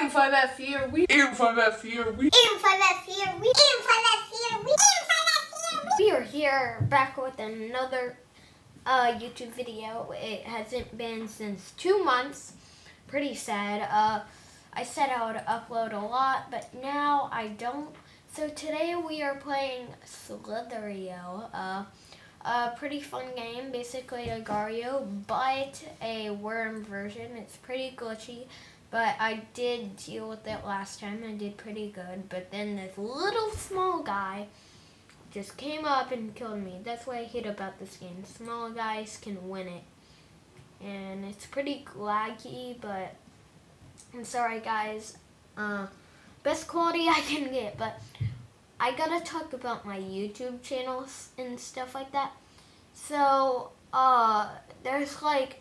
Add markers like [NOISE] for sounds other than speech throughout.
we aim for that fear. We aim for that fear. We aim for that fear. We aim for that fear. We are here back with another uh, YouTube video. It hasn't been since two months. Pretty sad. Uh, I said I would upload a lot, but now I don't. So today we are playing Slither.io. Uh, a pretty fun game, basically Agar.io, but a worm version. It's pretty glitchy, but I did deal with it last time. I did pretty good, but then this little small guy just came up and killed me. That's what I hate about this game. Small guys can win it. And it's pretty laggy, but I'm sorry guys. Uh, best quality [LAUGHS] I can get, but I gotta talk about my YouTube channels and stuff like that. So, uh, there's like,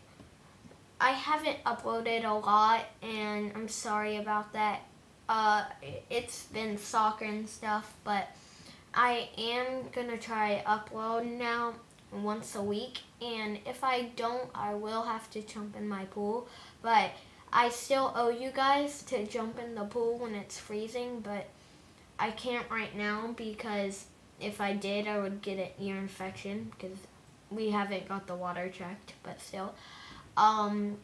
I haven't uploaded a lot, and I'm sorry about that. Uh, it's been soccer and stuff, but I am gonna try upload now once a week, and if I don't, I will have to jump in my pool, but I still owe you guys to jump in the pool when it's freezing, but I can't right now because if I did, I would get an ear infection because we haven't got the water checked, but still. Um,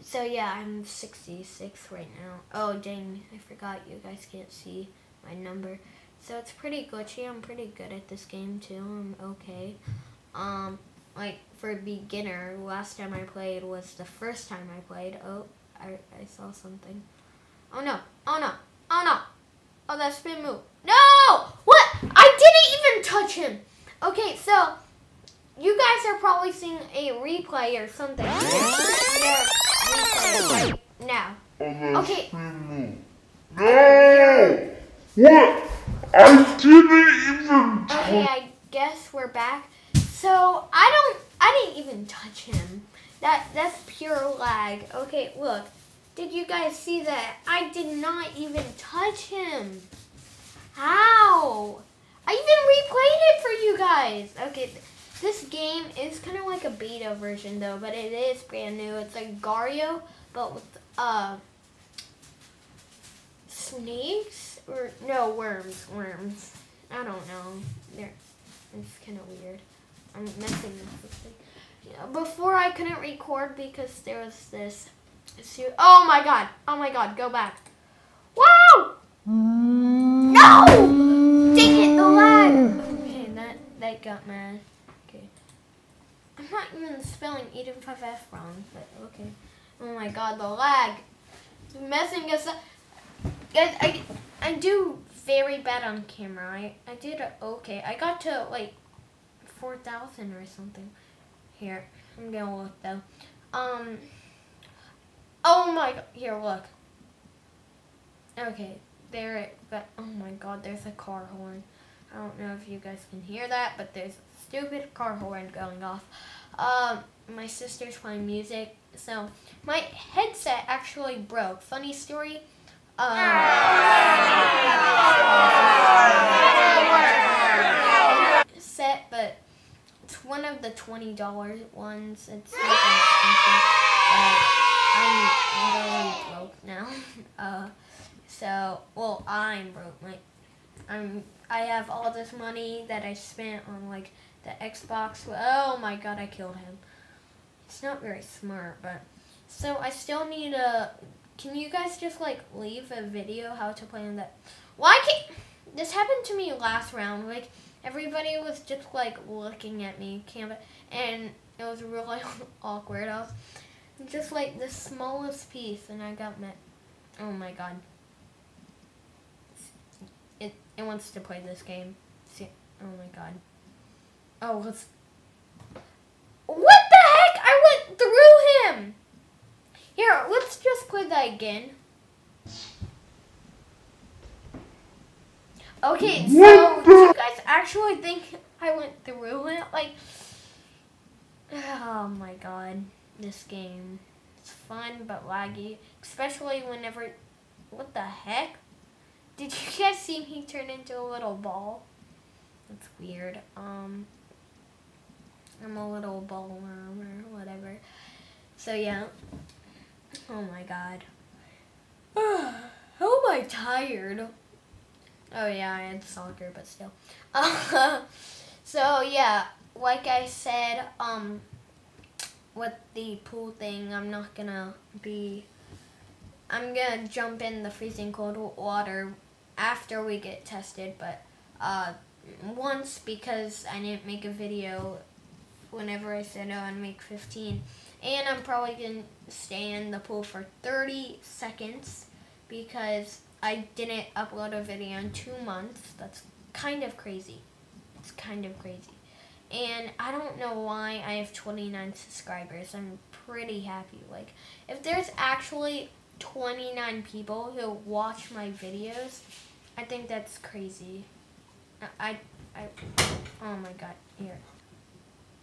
so yeah, I'm 66 right now. Oh dang, I forgot you guys can't see my number. So it's pretty glitchy. I'm pretty good at this game too. I'm okay. Um, like for a beginner, last time I played was the first time I played. Oh, I, I saw something. Oh no, oh no, oh no. Oh, that spin move. No! What? I didn't even touch him. Okay, so you guys are probably seeing a replay or something. Replay right now. Okay. No! What? I didn't even Okay, I guess we're back. So I don't I didn't even touch him. That that's pure lag. Okay, look. Did you guys see that? I did not even touch him. How? I even replayed it for you guys. Okay, game is kind of like a beta version though, but it is brand new. It's like Gario, but with uh snakes or no worms. Worms. I don't know. They're it's kind of weird. I'm messing with. Yeah, before I couldn't record because there was this. Oh my god! Oh my god! Go back. Wow! No! Dang it! The lag. Okay, that that got mad. I'm not even spelling Aidan5f wrong, but okay. Oh my god, the lag. It's messing us up. Guys, I, I do very bad on camera. I, I did okay. I got to like 4,000 or something. Here, I'm gonna look though. Um, oh my god, here, look. Okay, there it, but oh my god, there's a car horn. I don't know if you guys can hear that, but there's a stupid car horn going off. Um, my sister's playing music, so my headset actually broke. Funny story. Um, set, but it's one of the twenty dollar ones. It's not expensive. Uh, I'm literally broke now. [LAUGHS] Uh, so well, I'm broke. Like I'm, I have all this money that I spent on like the Xbox. Oh my god, I killed him. It's not very smart, but so I still need a. Can you guys just like leave a video how to play on that? Why can't this happened to me last round? Like everybody was just like looking at me, camera, and it was really [LAUGHS] awkward. I was just like the smallest piece, and I got met. Oh my god. It it wants to play this game. See, oh my god. Oh, let's. What the heck? I went through him. Here, let's just play that again. Okay, so do you guys actually think I went through it? Like, oh my god, this game. It's fun but laggy, especially whenever. What the heck? Did you guys see me turn into a little ball? That's weird. Um, I'm a little ball worm or whatever. So yeah. Oh my god. [SIGHS] Oh am I tired? Oh yeah, I had soccer, but still. Uh, [LAUGHS] so yeah, like I said, um, with the pool thing, I'm not gonna be. I'm gonna jump in the freezing cold water after we get tested, but uh, once because I didn't make a video whenever I said oh, I'd make 15. And I'm probably going to stay in the pool for 30 seconds because I didn't upload a video in two months. That's kind of crazy. It's kind of crazy. And I don't know why I have 29 subscribers. I'm pretty happy. Like, if there's actually 29 people who watch my videos, I think that's crazy. I, I, oh my god, here.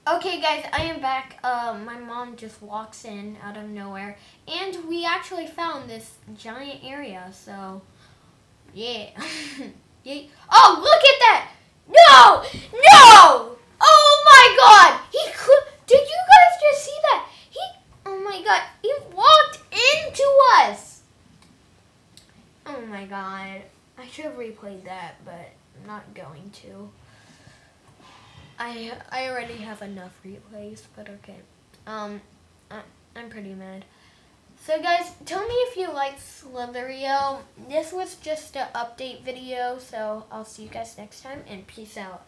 Okay guys, I am back. Uh, my mom just walks in out of nowhere. And we actually found this giant area, so yeah. [LAUGHS] yeah. Oh, look at that! No! No! Oh my god! He could did you guys just see that? He oh my god, he walked into us! Oh my god. I should have replayed that, but I'm not going to. I I already have enough replays, but okay. Um, I, I'm pretty mad. So guys, tell me if you like Slither.io. This was just an update video, so I'll see you guys next time, and peace out.